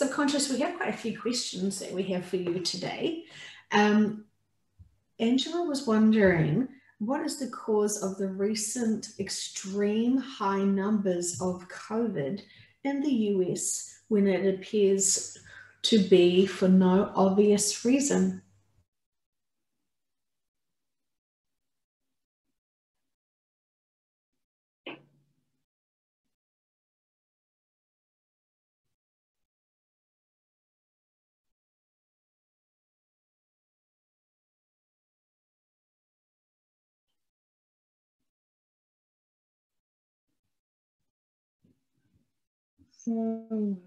Subconscious, we have quite a few questions that we have for you today. Um, Angela was wondering what is the cause of the recent extreme high numbers of COVID in the US when it appears to be for no obvious reason? So,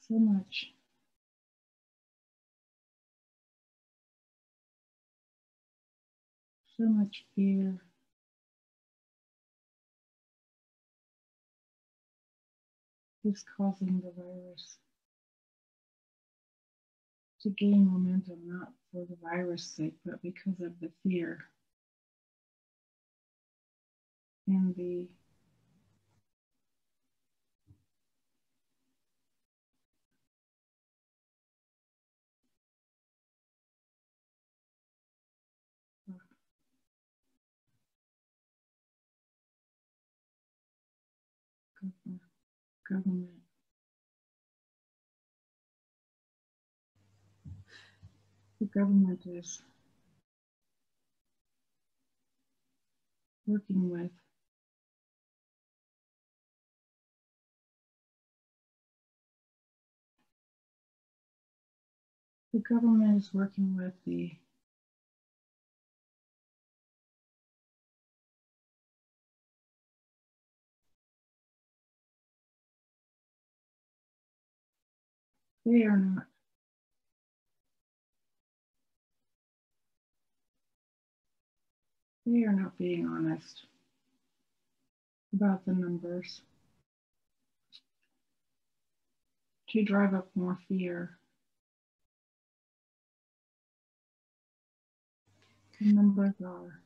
so much. So much fear. is causing the virus to gain momentum, not for the virus' sake, but because of the fear and the government. The government is working with the government is working with the they are not. They are not being honest about the numbers. To drive up more fear numbers are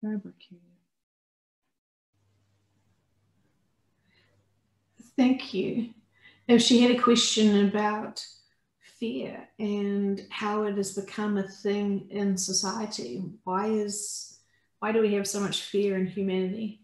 fabricated. Thank you. If she had a question about fear and how it has become a thing in society, why is why do we have so much fear in humanity?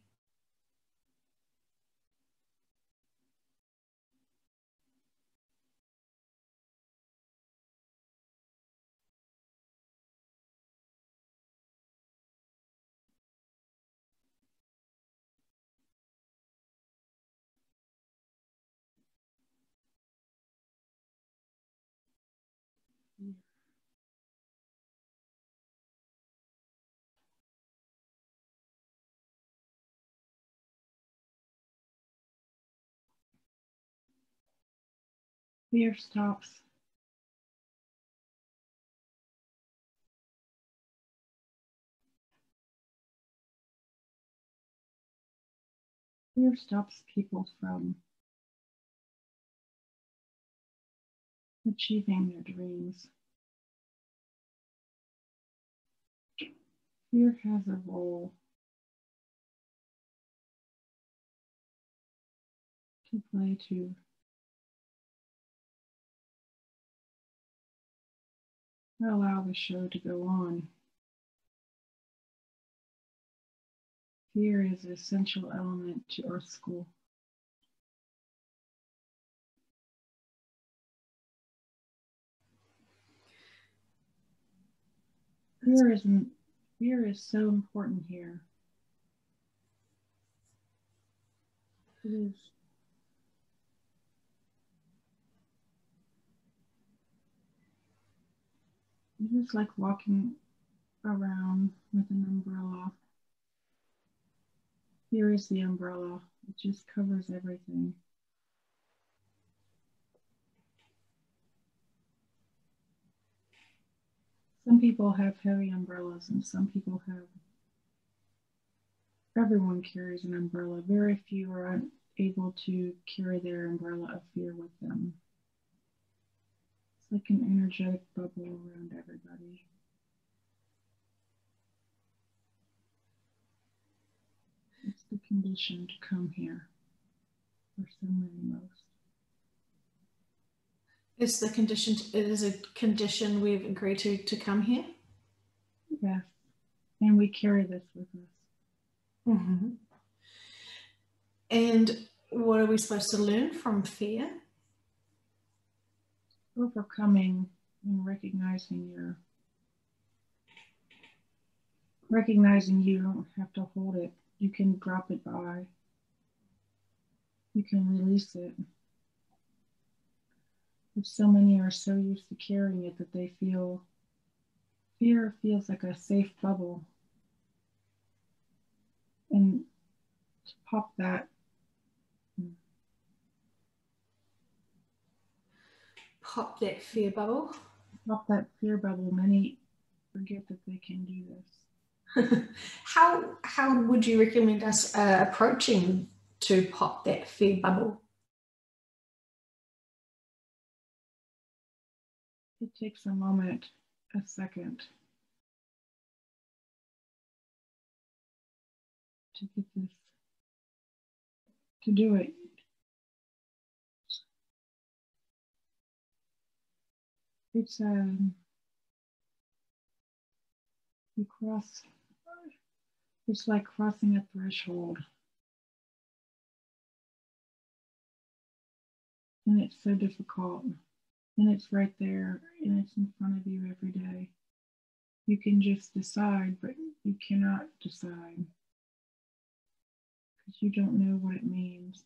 Fear stops. Fear stops people from achieving their dreams. Fear has a role to play to allow the show to go on. Fear is an essential element to Earth School. Fear is, fear is so important here. It is. It's just like walking around with an umbrella. Here is the umbrella. It just covers everything. Some people have heavy umbrellas and some people have, everyone carries an umbrella. Very few are able to carry their umbrella of fear with them like an energetic bubble around everybody. It's the condition to come here for so many most. Is the condition, it is a condition we've agreed to to come here? Yes, and we carry this with us. Mm-hmm. And what are we supposed to learn from fear? Overcoming and recognizing your recognizing you don't have to hold it. You can drop it by. You can release it. But so many are so used to carrying it that they feel fear feels like a safe bubble. And to pop that Pop that fear bubble. Pop that fear bubble. Many forget that they can do this. how how would you recommend us uh, approaching to pop that fear bubble? It takes a moment, a second, to get this, to do it. It's um, you cross, it's like crossing a threshold. And it's so difficult and it's right there and it's in front of you every day. You can just decide, but you cannot decide because you don't know what it means.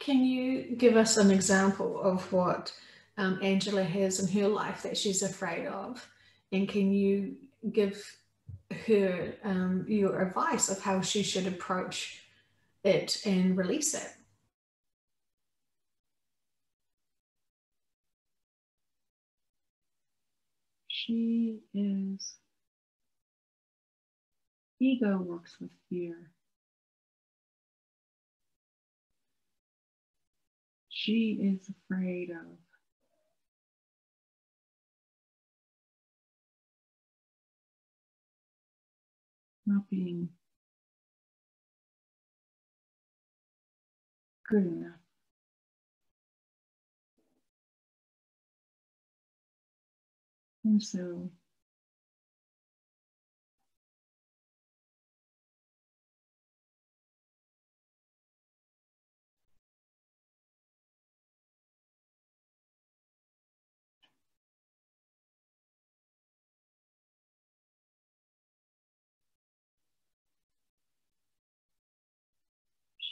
Can you give us an example of what um, Angela has in her life that she's afraid of? And can you give her um, your advice of how she should approach it and release it. She is, ego works with fear. She is afraid of not being good enough. And so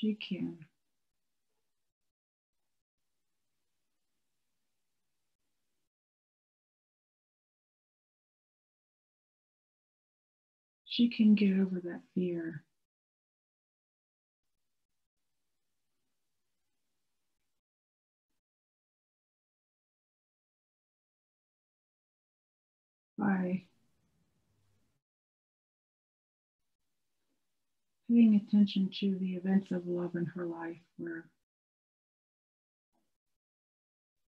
she can. she can get over that fear. By paying attention to the events of love in her life where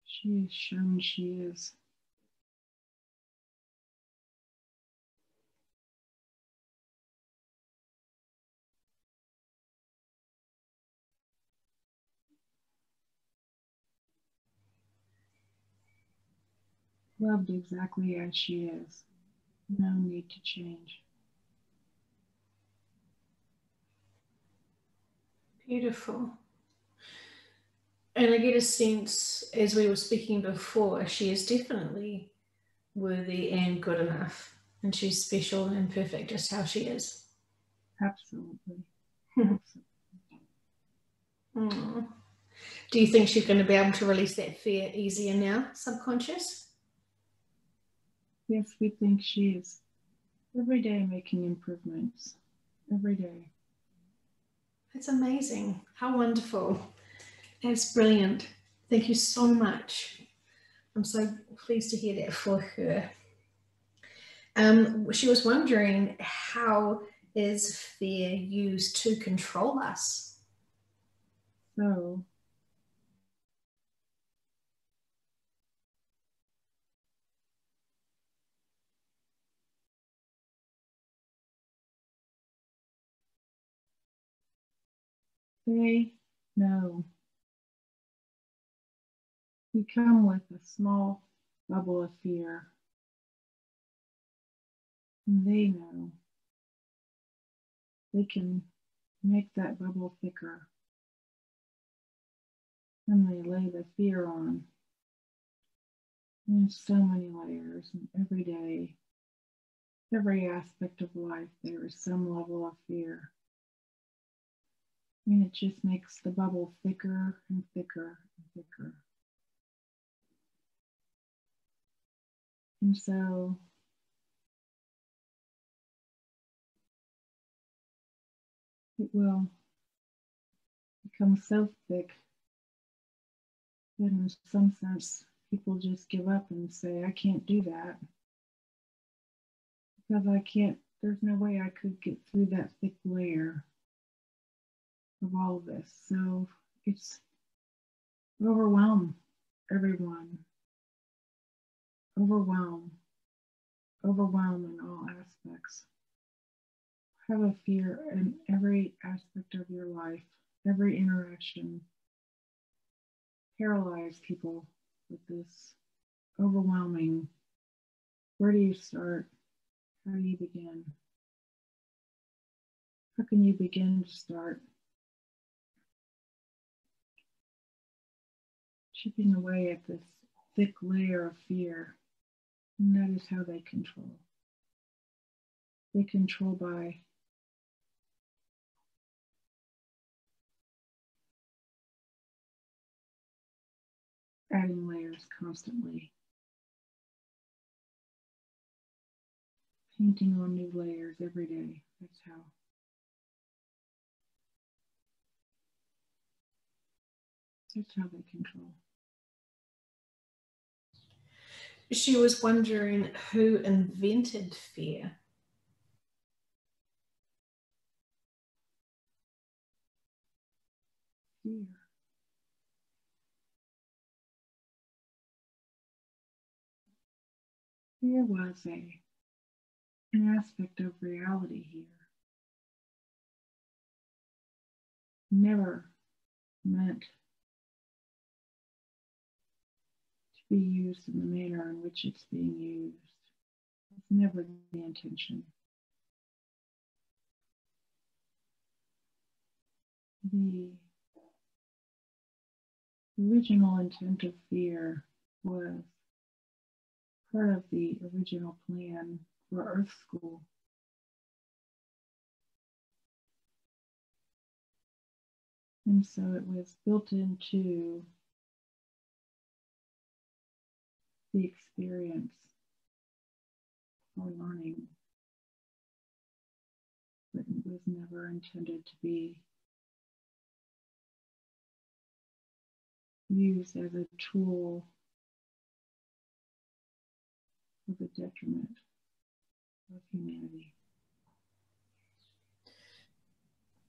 she is shown she is loved exactly as she is. No need to change. Beautiful. And I get a sense, as we were speaking before, she is definitely worthy and good enough. And she's special and perfect just how she is. Absolutely. Absolutely. Hmm. Do you think she's going to be able to release that fear easier now, subconscious? Yes, we think she is every day making improvements. Every day. That's amazing. How wonderful. That's brilliant. Thank you so much. I'm so pleased to hear that for her. Um, she was wondering how is fear used to control us? So, They know. We come with a small bubble of fear. And they know. They can make that bubble thicker. And they lay the fear on. There's so many layers, and every day, every aspect of life, there is some level of fear. And it just makes the bubble thicker and thicker and thicker. And so it will become so thick that in some sense people just give up and say, I can't do that. Because I can't, there's no way I could get through that thick layer of all of this. So it's overwhelm everyone. Overwhelm. Overwhelm in all aspects. Have a fear in every aspect of your life, every interaction. Paralyze people with this overwhelming. Where do you start? How do you begin? How can you begin to start? Chipping away at this thick layer of fear. And that is how they control. They control by adding layers constantly. Painting on new layers every day. That's how. That's how they control. She was wondering who invented fear. Fear. Was a an aspect of reality here. Never meant be used in the manner in which it's being used. It's never the intention. The original intent of fear was part of the original plan for Earth School. And so it was built into the experience or learning, but it was never intended to be used as a tool for the detriment of humanity.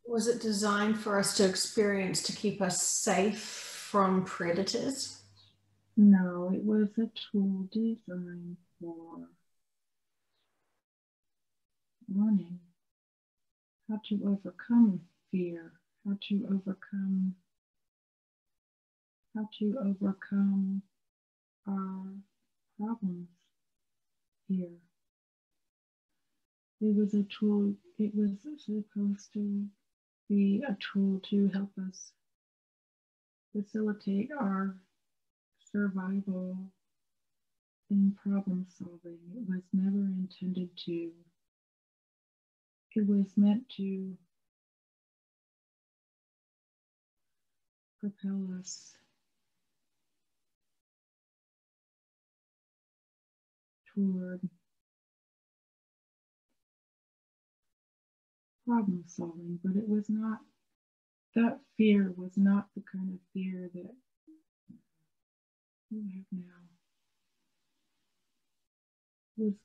Was it designed for us to experience to keep us safe from predators? No, it was a tool designed for learning how to overcome fear, how to overcome how to overcome our problems here. It was a tool, it was supposed to be a tool to help us facilitate our survival in problem solving. It was never intended to, it was meant to propel us. Toward problem solving, but it was not, that fear was not the kind of fear that we have now.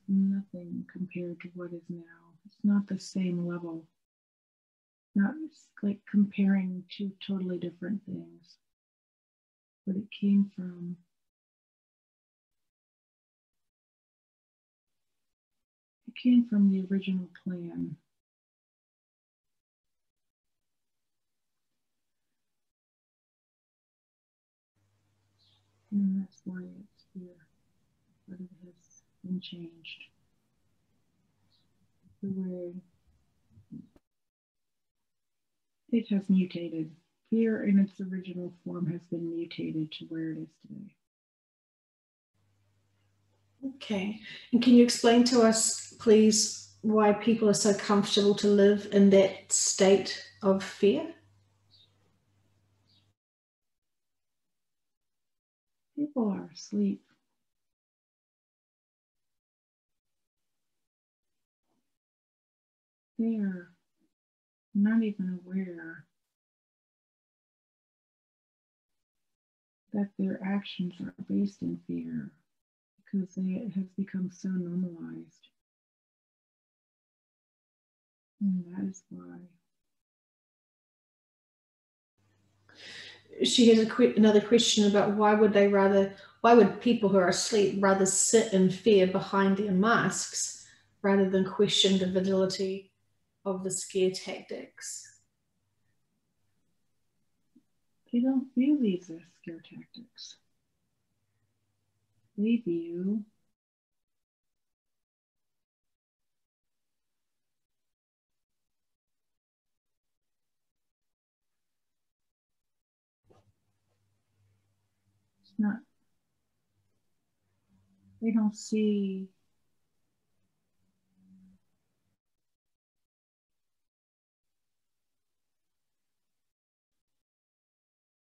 Nothing compared to what is now. It's not the same level. Not like comparing two totally different things. But it came from it came from the original plan And that's why it's here, but it has been changed. The way it has mutated. Fear in its original form has been mutated to where it is today. Okay. And can you explain to us, please, why people are so comfortable to live in that state of fear? People are asleep. They are not even aware that their actions are based in fear because it has become so normalized. And that is why. She has a another question about why would they rather, why would people who are asleep rather sit in fear behind their masks rather than question the validity of the scare tactics? They don't view these as scare tactics. They view not they don't see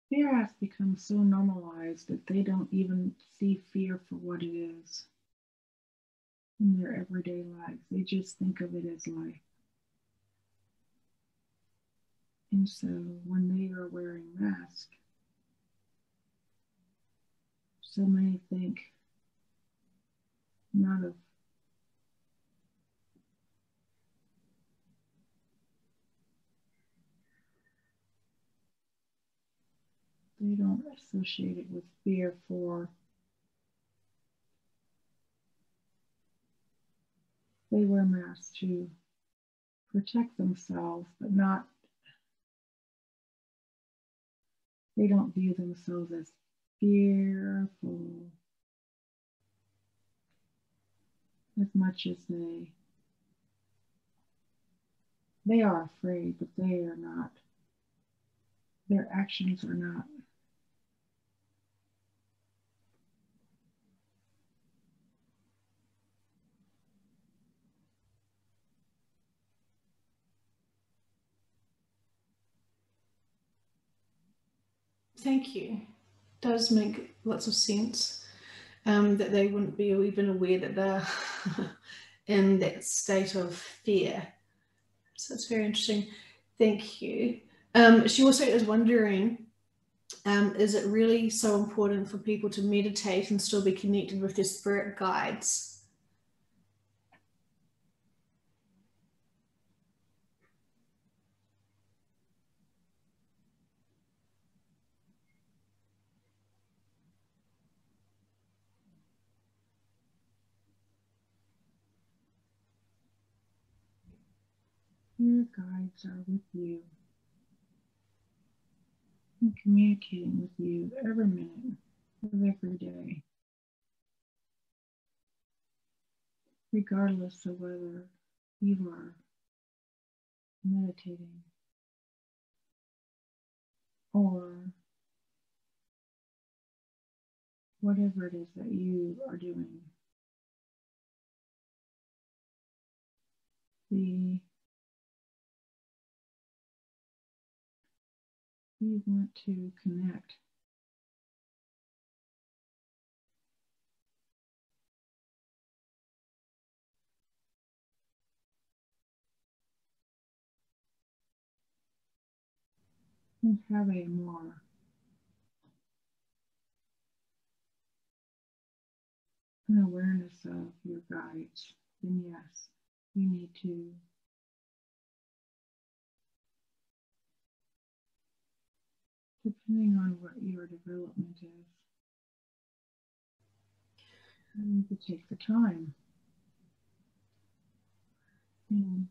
Fear has become so normalized that they don't even see fear for what it is in their everyday lives. They just think of it as life. And so when they are wearing masks, so many think. Not of they don't associate it with fear for they wear masks to protect themselves, but not they don't view themselves as fearful as much as they they are afraid, but they are not their actions are not Thank you. Does make lots of sense um, that they wouldn't be even aware that they're in that state of fear. So it's very interesting. Thank you. Um, she also is wondering um, is it really so important for people to meditate and still be connected with their spirit guides? Your guides are with you and communicating with you every minute of every day, regardless of whether you are meditating or whatever it is that you are doing. The you want to connect. And have a more an awareness of your guides, then yes, you need to depending on what your development is. You need to take the time. And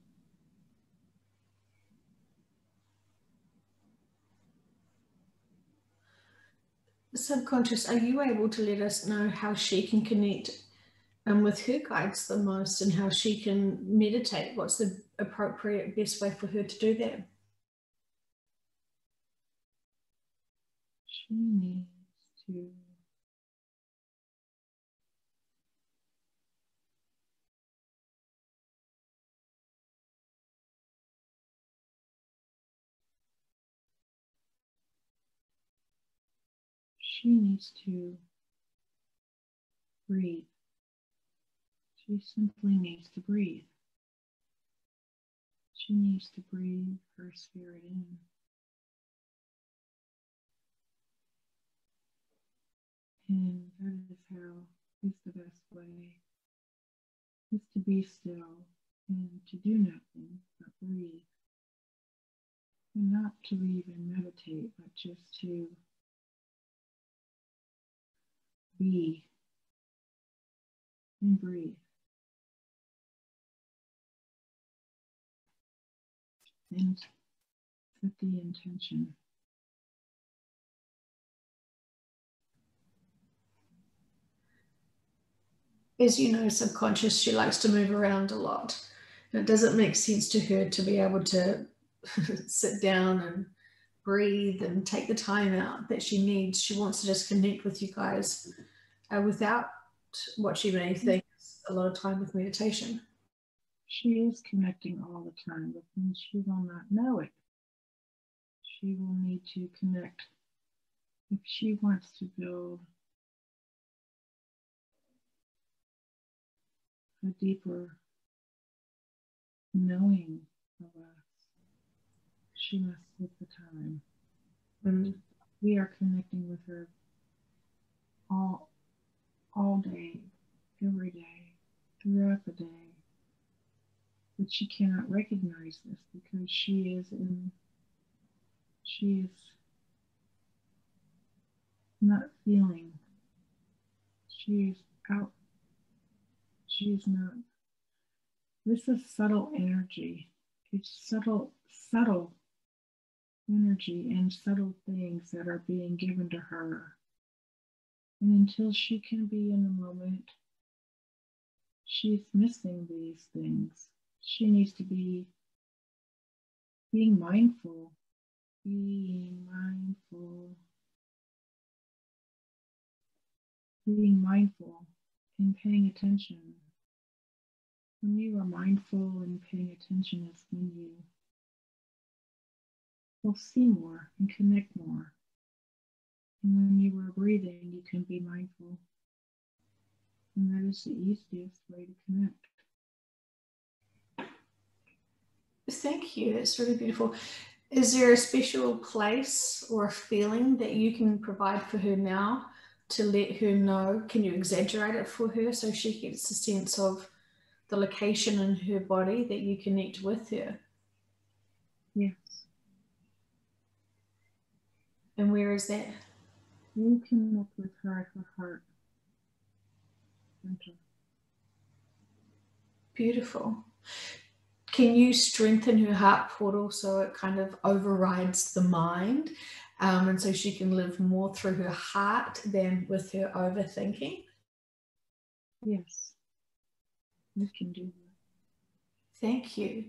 subconscious, are you able to let us know how she can connect um, with her guides the most and how she can meditate? What's the appropriate best way for her to do that? She needs to she needs to breathe. She simply needs to breathe. She needs to breathe her spirit in. That is how is the best way is to be still and to do nothing but breathe. And not to even meditate, but just to be and breathe. And set the intention. As you know, subconscious, she likes to move around a lot. And it doesn't make sense to her to be able to sit down and breathe and take the time out that she needs. She wants to just connect with you guys uh, without what she may think a lot of time with meditation. She is connecting all the time, but she will not know it. She will need to connect. If she wants to build a deeper knowing of us, she must take the time. And we are connecting with her all all day, every day, throughout the day. But she cannot recognize this because she is in she is not feeling. She is out. She is not. This is subtle energy. It's subtle, subtle energy and subtle things that are being given to her. And until she can be in the moment, she's missing these things. She needs to be being mindful, being mindful, being mindful and paying attention. When you are mindful and paying attention is when you will see more and connect more. And when you are breathing, you can be mindful. And that is the easiest way to connect. Thank you. It's really beautiful. Is there a special place or a feeling that you can provide for her now to let her know? Can you exaggerate it for her so she gets a sense of the location in her body that you connect with her? Yes. And where is that? You connect with her at her heart center. Beautiful. Can you strengthen her heart portal so it kind of overrides the mind? Um, and so she can live more through her heart than with her overthinking? Yes, can do that. Thank you.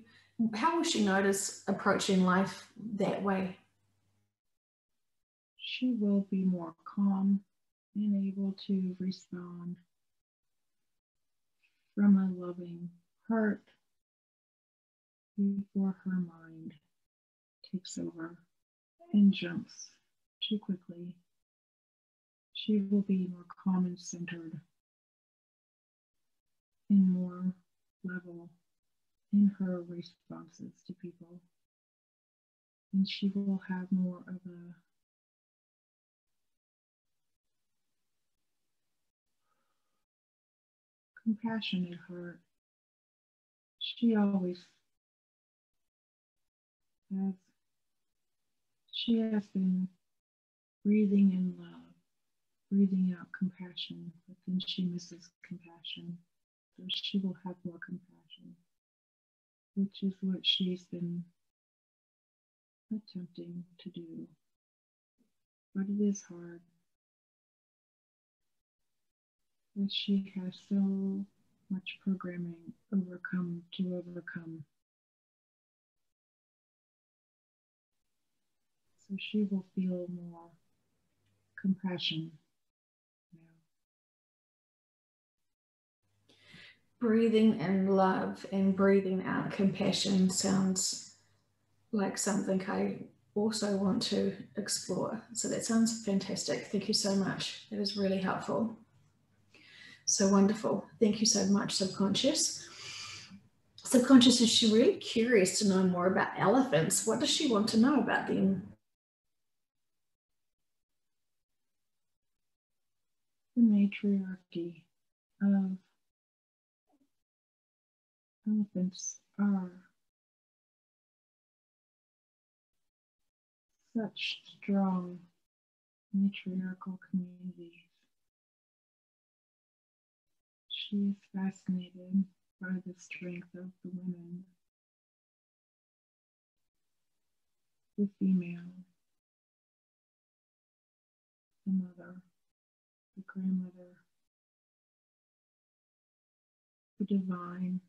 How will she notice approaching life that way? she will be more calm and able to respond from a loving heart before her mind takes over and jumps too quickly. She will be more calm and centered and more level in her responses to people. And she will have more of a compassionate heart. She always has, she has been breathing in love, breathing out compassion, but then she misses compassion. So she will have more compassion, which is what she's been attempting to do. But it is hard. that she has so much programming overcome to overcome. So she will feel more compassion Breathing in love and breathing out compassion sounds like something I also want to explore. So that sounds fantastic. Thank you so much. That was really helpful. So wonderful. Thank you so much, subconscious. Subconscious is she really curious to know more about elephants? What does she want to know about them? The matriarchy of elephants are such strong matriarchal communities. She is fascinated by the strength of the women, the female, the mother, the grandmother, the divine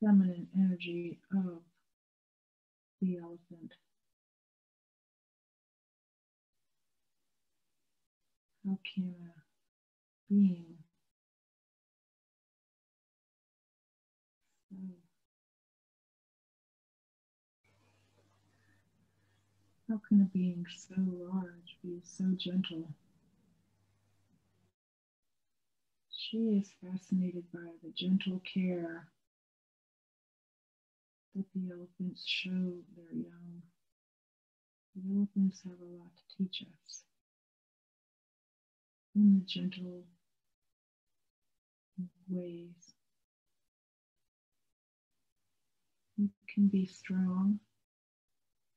feminine energy of the elephant. How can a being how can a being so large be so gentle? She is fascinated by the gentle care that the elephants show their young. The elephants have a lot to teach us in the gentle ways. You can be strong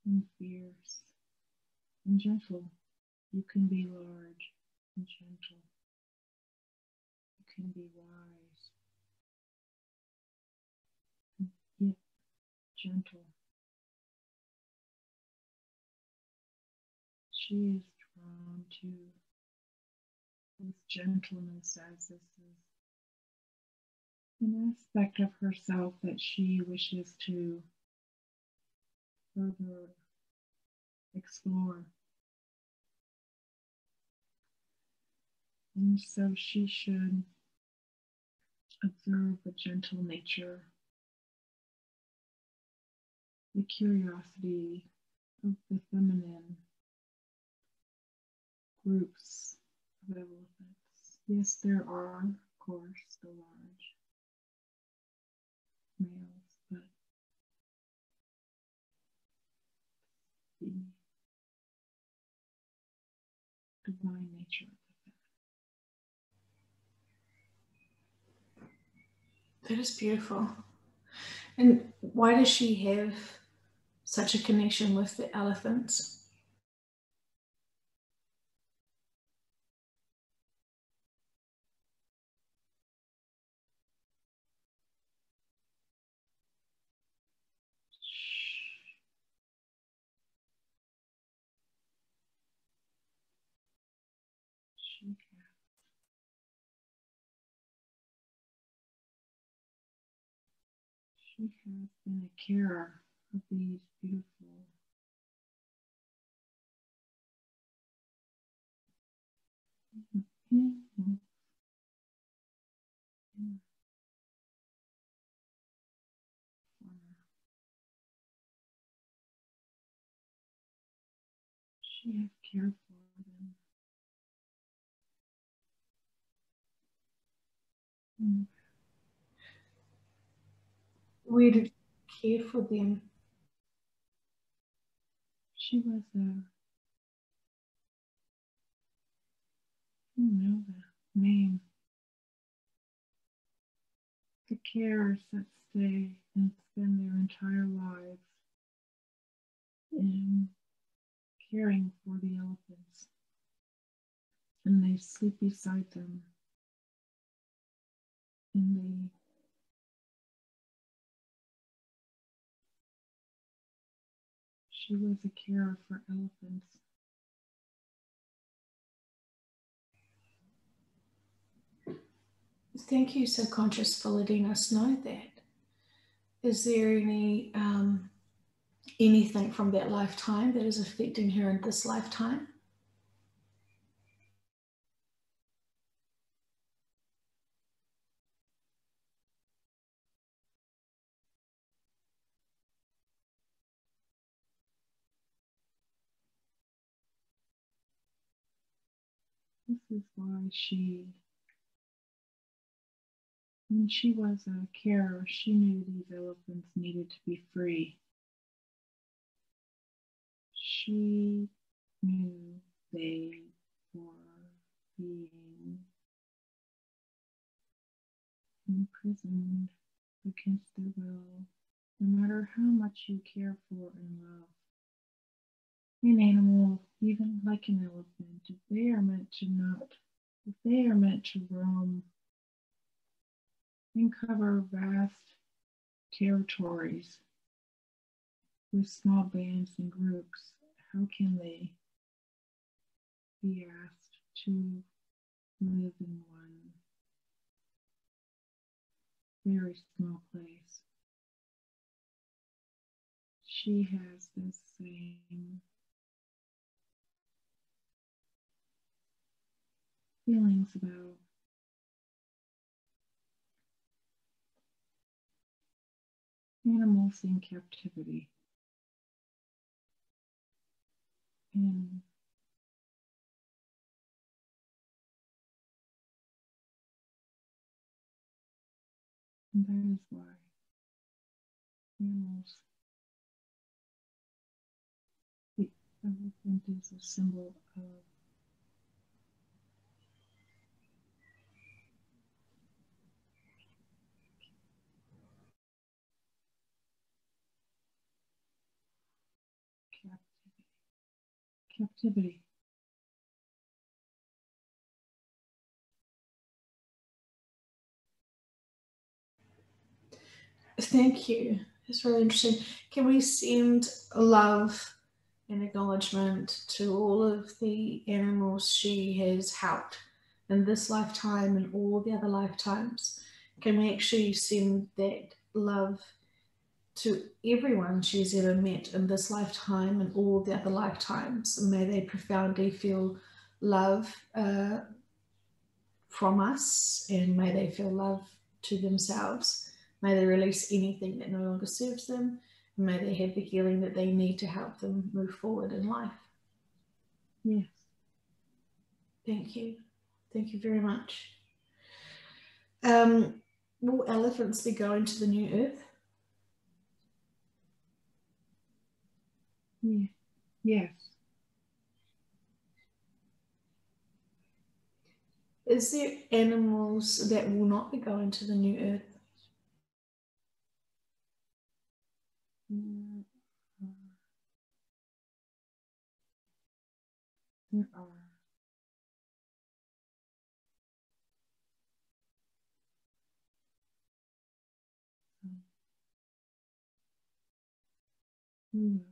and fierce and gentle. You can be large and gentle. You can be wise and yet gentle. She is drawn to this gentleness as this is an aspect of herself that she wishes to further explore. And so she should observe the gentle nature, the curiosity of the feminine groups of elephants. Yes, there are, of course, the large males, but the divine nature of. That is beautiful. And why does she have such a connection with the elephants? She has been a carer of these beautiful She has cared for them. Mm. We care for them. She was uh, a, don't know the name. The carers that stay and spend their entire lives in caring for the elephants. And they sleep beside them. And they She was a carer for elephants. Thank you, subconscious, for letting us know that. Is there any um, anything from that lifetime that is affecting her in this lifetime? Is why she, when she was a carer, she knew these elephants needed to be free. She knew they were being imprisoned against their will, no matter how much you care for and love an animal, even like an elephant, they are meant to not, they are meant to roam and cover vast territories with small bands and groups, how can they be asked to live in one very small place? She has the same feelings about animals in captivity. And that is why animals, the elephant is a symbol of captivity. Thank you. It's really interesting. Can we send love and acknowledgement to all of the animals she has helped in this lifetime and all the other lifetimes? Can we actually send that love to everyone she's ever met in this lifetime and all the other lifetimes. And may they profoundly feel love uh, from us and may they feel love to themselves. May they release anything that no longer serves them. And may they have the healing that they need to help them move forward in life. Yes. Thank you. Thank you very much. Um, will elephants be going to the new earth? Yes. Is there animals that will not be going to the new earth? Mm. Some will.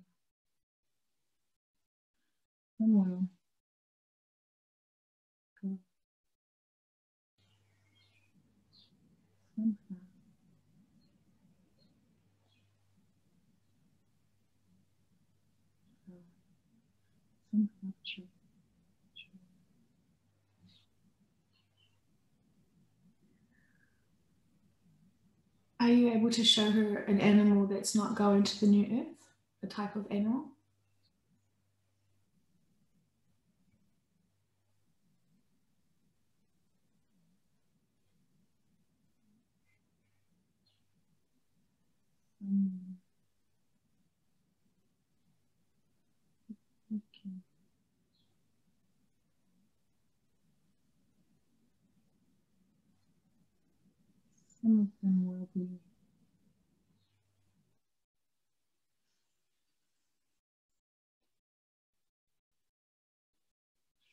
Some true. Are you able to show her an animal that's not going to the new earth? A type of animal? Okay. Some of them will be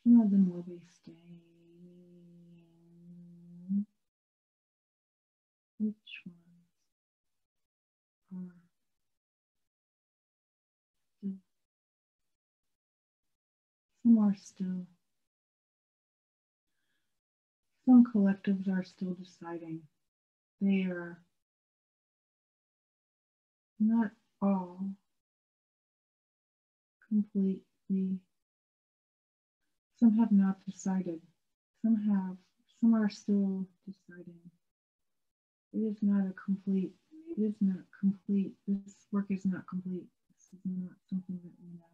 some of them will be staying. Which ones Are still. some collectives are still deciding. They are not all completely. Some have not decided. Some have. Some are still deciding. It is not a complete. It is not complete. This work is not complete. This is not something that we know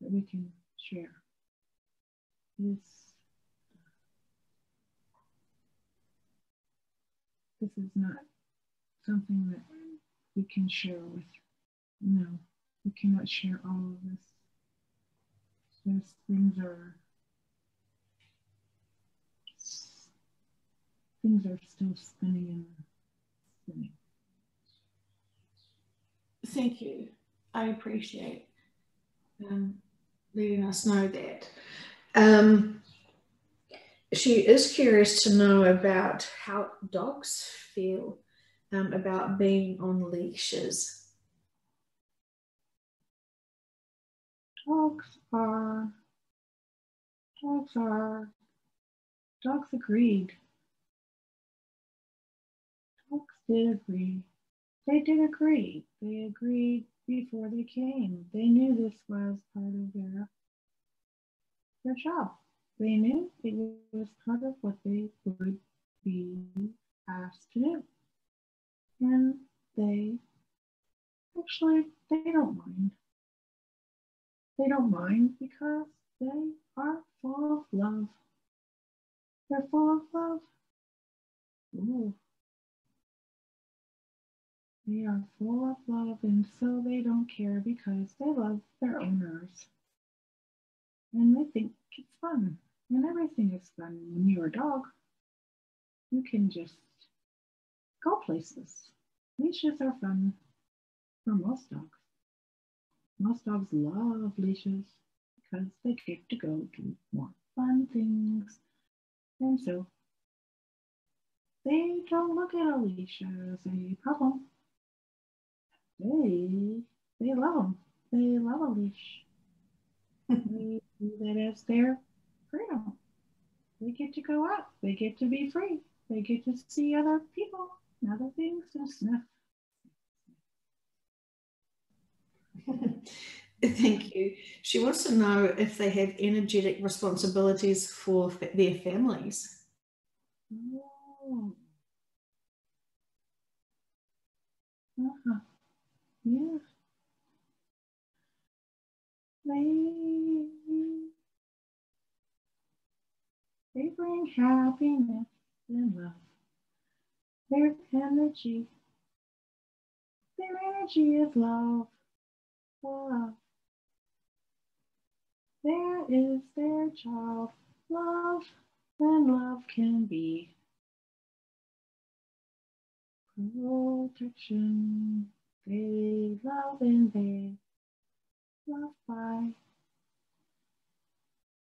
that we can share. This. This is not something that we can share with. No, we cannot share all of this. Just things are things are still spinning and spinning. Thank you. I appreciate um, letting us know that. Um, she is curious to know about how dogs feel um, about being on leashes. Dogs are, dogs are, dogs agreed. Dogs did agree. They did agree. They agreed before they came. They knew this was part of their, their job. They knew it was part of what they would be asked to do and they actually they don't mind. They don't mind because they are full of love. They're full of love. Ooh. They are full of love, and so they don't care because they love their owners. And they think it's fun. And everything is fun when you're a dog. You can just go places. Leashes are fun for most dogs. Most dogs love leashes because they get to go do more fun things. And so they don't look at a leash as a problem. They they love them. They love a leash. they see that as their freedom. They get to go out. They get to be free. They get to see other people other things to sniff. Thank you. She wants to know if they have energetic responsibilities for their families. Oh. Uh-huh. Yeah. They, they bring happiness and love their energy. Their energy is love. Love. There is their child. Love and love can be. Protection. They love and they love by.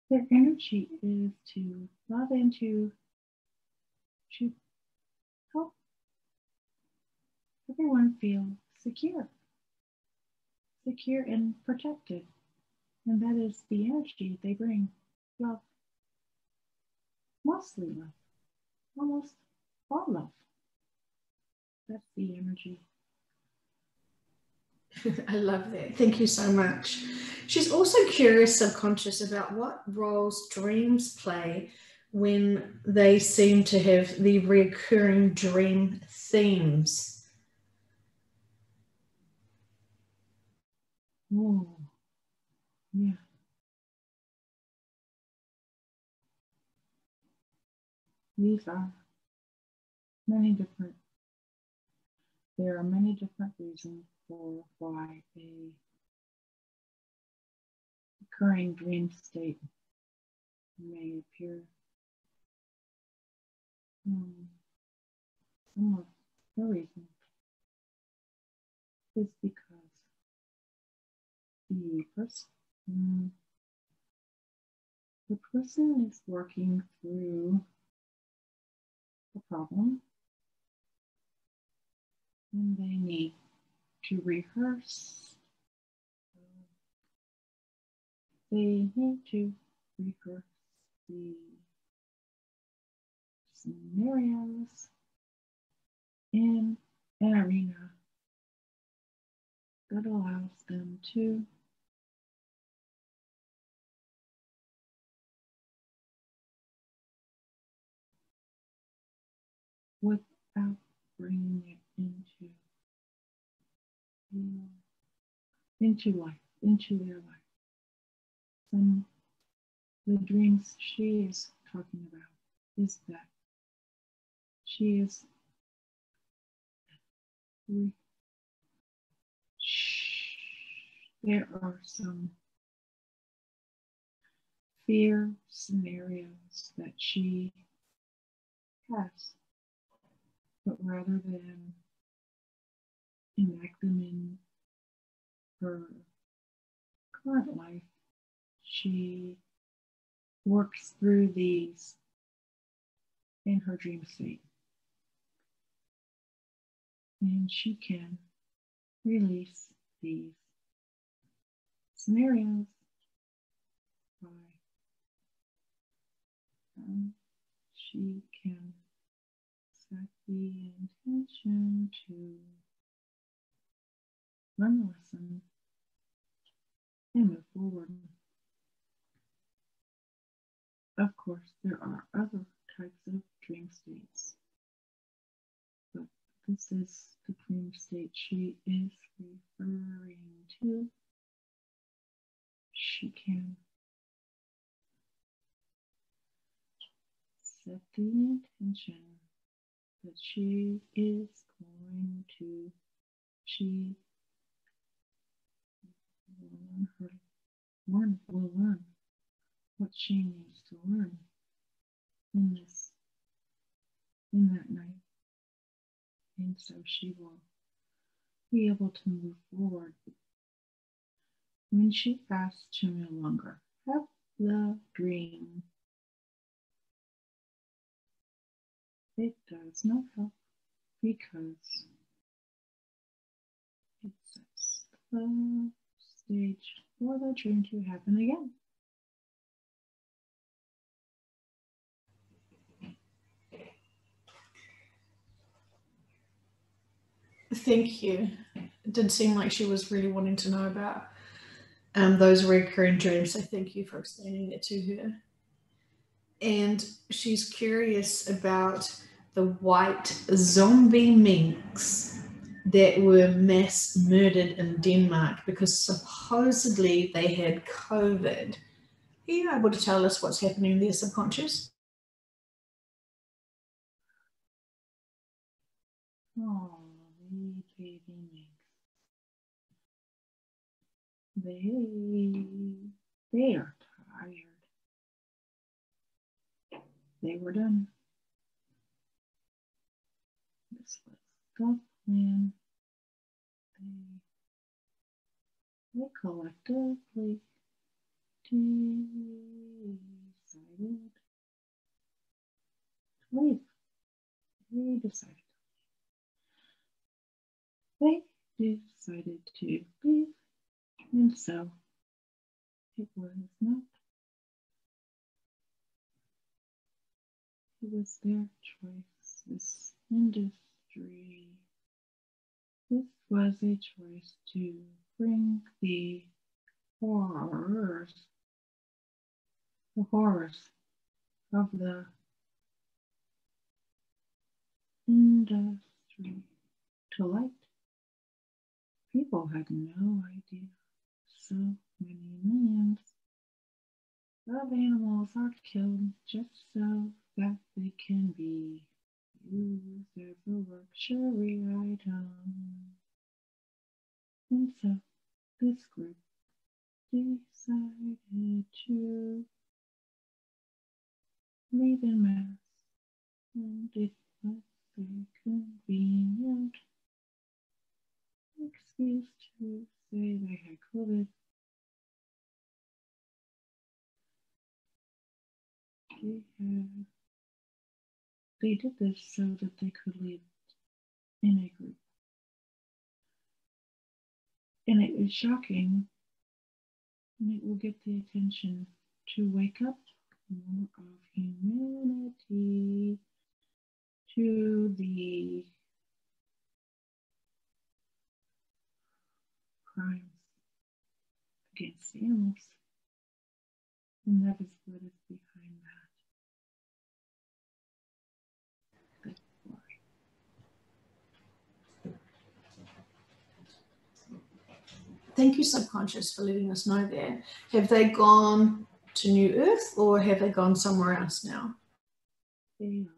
Their energy is to love and to, to help everyone feel secure, secure and protected. And that is the energy they bring love, mostly love, almost all love. That's the energy. I love that. Thank you so much. She's also curious, subconscious about what roles dreams play when they seem to have the recurring dream themes. Oh, yeah. These are many different, there are many different reasons for why a occurring dream state may appear. Um, of the reasons is because the person, the person is working through the problem. And they need to rehearse. They need to rehearse the scenarios in an arena that allows them to without bringing it Mm. into life, into their life. Some the dreams she is talking about is that she is there are some fear scenarios that she has, but rather than enact them in her current life, she works through these in her dream state. And she can release these scenarios by um, she can set the intention to learn the lesson and move forward. Of course, there are other types of dream states, but this is the dream state she is referring to. She can set the intention that she is going to, she learn her, learn, will learn what she needs to learn in this, in that night. And so she will be able to move forward when she asks to no longer have the dream. It does not help because it sets the stage for the dream to happen again. Thank you. It did seem like she was really wanting to know about um, those recurring dreams. So thank you for explaining it to her. And she's curious about the white zombie minks that were mass murdered in Denmark because supposedly they had COVID. Are you able to tell us what's happening in their subconscious? Oh. They, they are tired. They were done. This was plan. They, they collectively decided to leave. They decided. They decided to leave and so it was not. It was their choice, this industry. Was a choice to bring the horrors, the horrors of the industry to light. People had no idea so many millions of animals are killed just so that they can be used as a luxury item. And so this group decided to leave in mass, and it was a convenient excuse to say they had COVID. They had they did this so that they could live in a group. And it is shocking, and it will get the attention to wake up more of humanity to the crimes against animals. And that is what is behind that. Thank you, subconscious, for letting us know there. Have they gone to New Earth or have they gone somewhere else now? They are.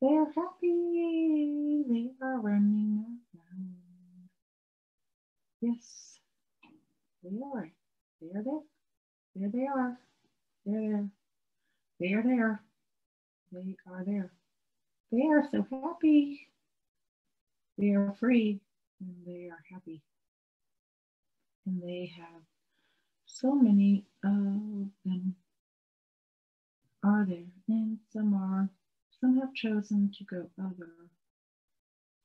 They are happy. They are running around. Yes, they are. They are there. There they are. They're there. They are there. They are there. They are so happy. They are free and they are happy. And they have so many of them are there, and some are, some have chosen to go other,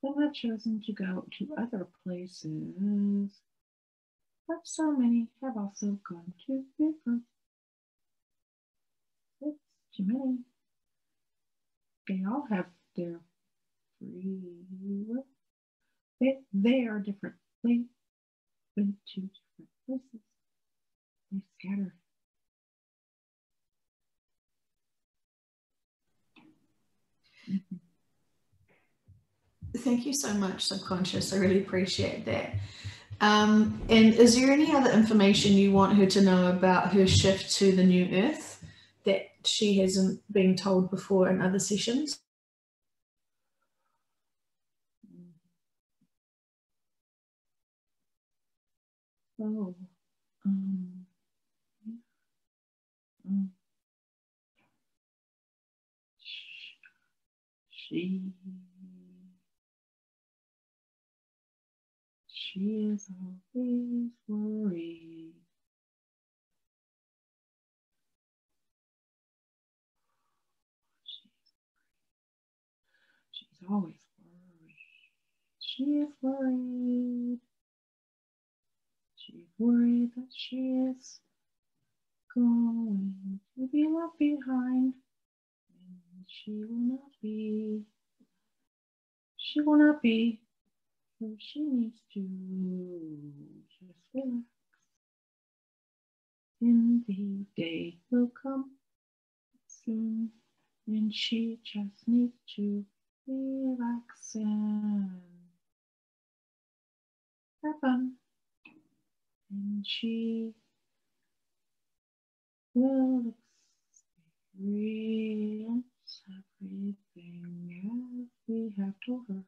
some have chosen to go to other places, but so many have also gone to different. It's too many. They all have their free will. They, they are different. They went to different places. They scatter. Thank you so much, subconscious. I really appreciate that. Um, and is there any other information you want her to know about her shift to the new earth that she hasn't been told before in other sessions? Oh, um, yeah. um, she she is always worried. She's, she's always worried. She is worried. Worried that she is going to be left behind. And she will not be. She will not be. So she needs to just relax. And the day will come soon. And she just needs to relax and have fun and she will experience everything as we have told her.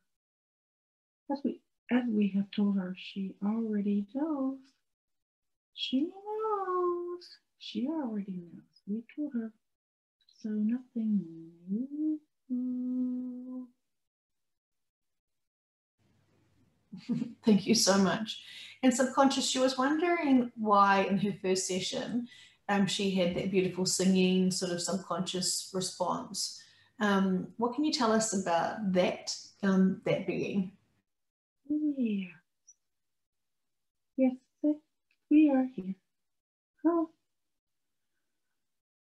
As we as we have told her, she already knows. She knows. She already knows. We told her. So nothing new. Thank you so much. And subconscious, she was wondering why in her first session um, she had that beautiful singing sort of subconscious response. Um, what can you tell us about that um, that being? Yeah. Yes, we are here. Oh,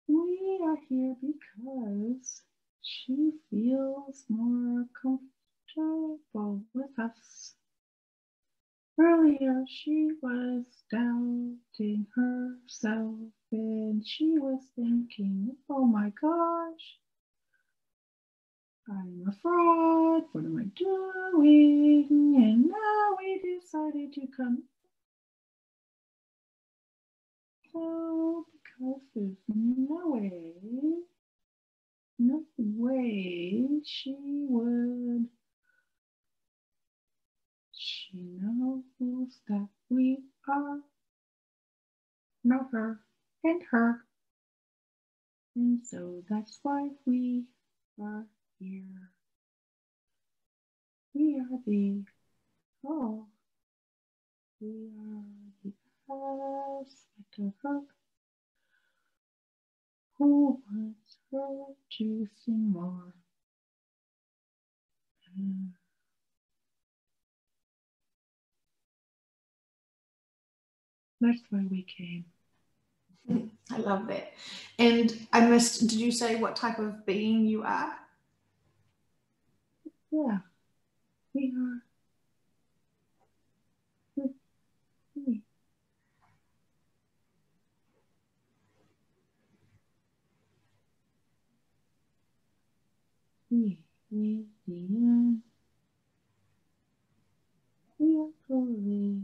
we are here because she feels more comfortable with us. Earlier, she was doubting herself and she was thinking, oh my gosh, I'm a fraud. What am I doing? And now we decided to come. So, because there's no way, no way she would she knows that we are not her and her. And so that's why we are here. We are the oh, we are the aspect of her who wants her to sing more. Uh, That's why we came. I love that. And I missed, did you say what type of being you are? Yeah, we are. We, we, we, we,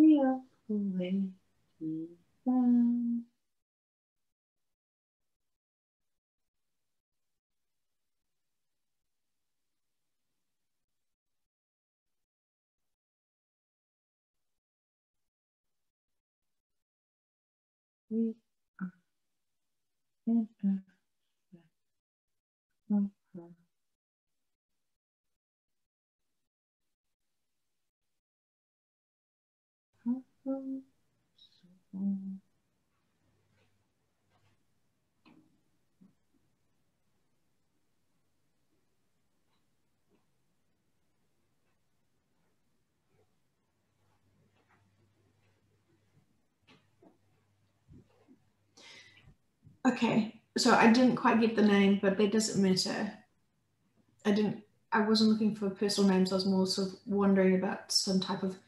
fully. We are fully. Divine. We are in Okay, so I didn't quite get the name, but that doesn't matter. I didn't. I wasn't looking for personal names. I was more sort of wondering about some type of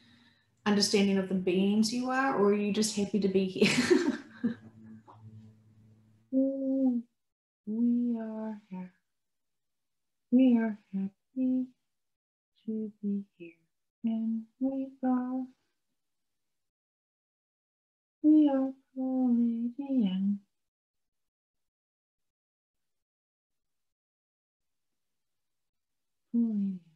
understanding of the beings you are, or are you just happy to be here? Mm, We are happy. We are happy to be here. And we are. We are Pleiadian. Pleiadian.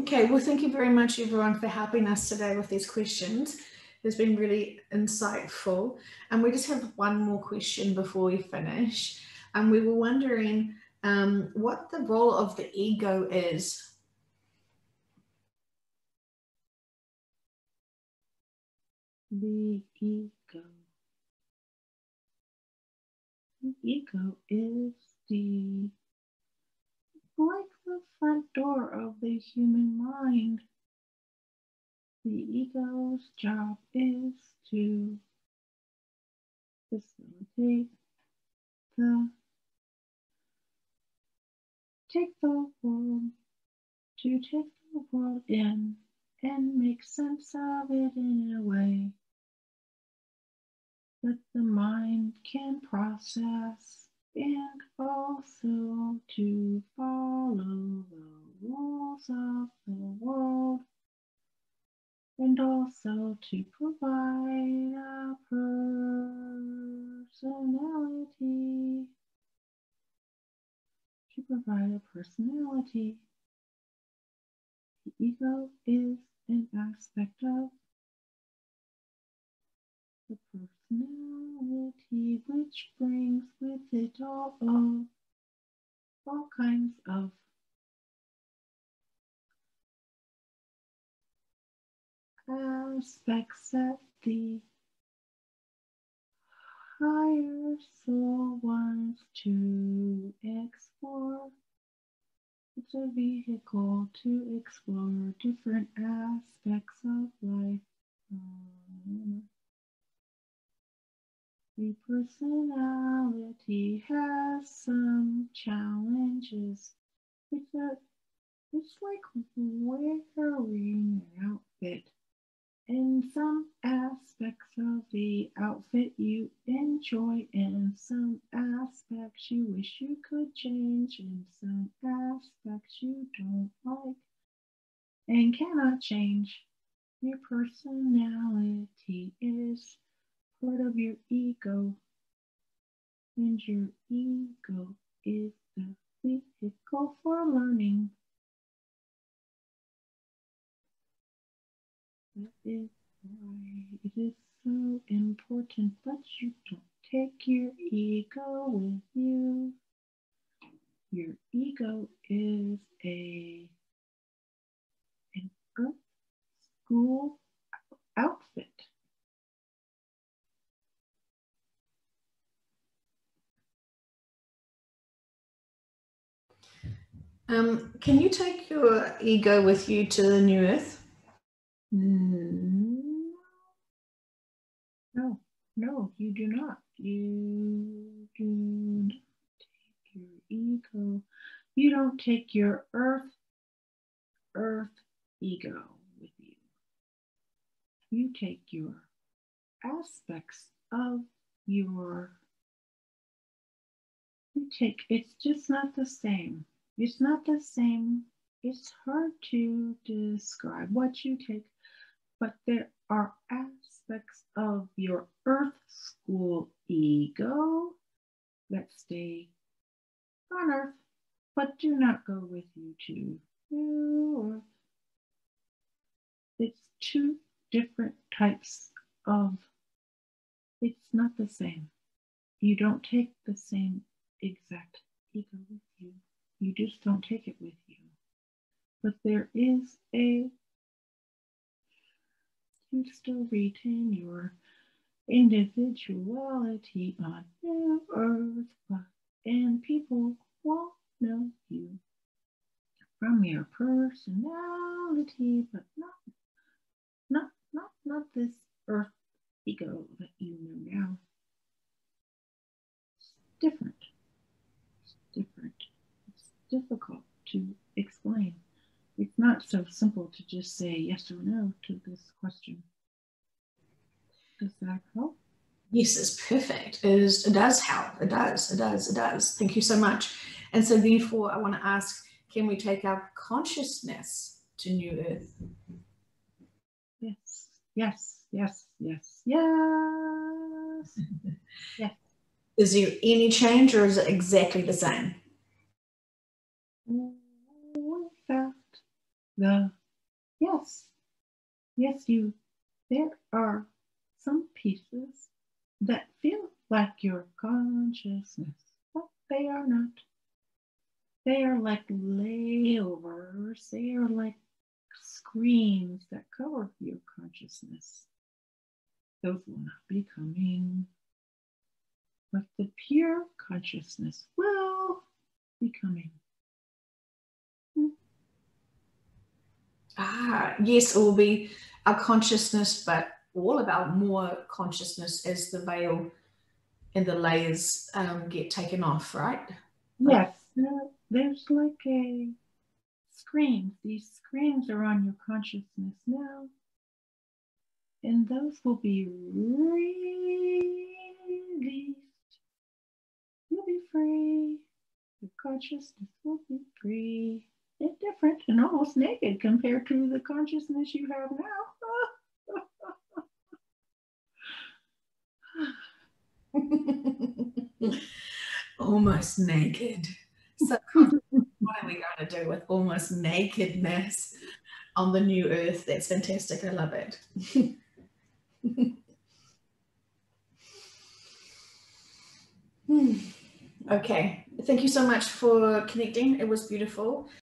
Okay, well, thank you very much, everyone, for helping us today with these questions. It's been really insightful. And we just have one more question before we finish. And we were wondering um, what the role of the ego is. The ego. The ego is the like the front door of the human mind. The ego's job is to facilitate the take the world to take the world in and make sense of it in a way that the mind can process and also to follow to provide a personality. To provide a personality. The ego is an aspect of the personality which brings with it all of all kinds of aspects that the higher soul wants to explore. It's a vehicle to explore different aspects of life. Um, the personality has some challenges. It's a, it's like wearing an outfit. In some aspects of the outfit you enjoy, and some aspects you wish you could change, and some aspects you don't like and cannot change. Your personality is part of your ego, and your ego is the vehicle for learning. That is why it is so important that you don't take your ego with you. Your ego is a an earth school outfit. Um, can you take your ego with you to the new earth? Mm, no, no, you do not. You do not take your ego. You don't take your earth, earth ego with you. You take your aspects of your you take it's just not the same it's not the same it's hard to describe what you take but there are aspects of your earth school ego that stay on earth but do not go with you to new earth it's two different types of it's not the same. You don't take the same exact ego with you. You just don't take it with you. But there is a, you still retain your individuality on earth, and people won't know you from your personality, but not, not, not, not this earth ego that you know now. It's different. It's different. It's difficult to explain. It's not so simple to just say yes or no to this question. Does that help? Yes, it's perfect. It, is, it does help. It does. It does. It does. Thank you so much. And so, therefore, I want to ask can we take our consciousness to New Earth? Yes, yes, yes, yes, yes, yes. Is there any change or is it exactly the same? Without the yes, yes, you, there are some pieces that feel like your consciousness, but they are not. They are like layovers, they are like screens that cover your consciousness those will not be coming. But the pure consciousness will be coming. Ah, yes, it will be our consciousness, but all about more consciousness as the veil and the layers um, get taken off, right? Yes, there's like a screen. These screens are on your consciousness now and those will be released. You'll be free. Your consciousness will be free and different and almost naked compared to the consciousness you have now. almost naked. So, what are we going to do with almost nakedness on the new earth? That's fantastic. I love it. Hmm. Okay, thank you so much for connecting. It was beautiful.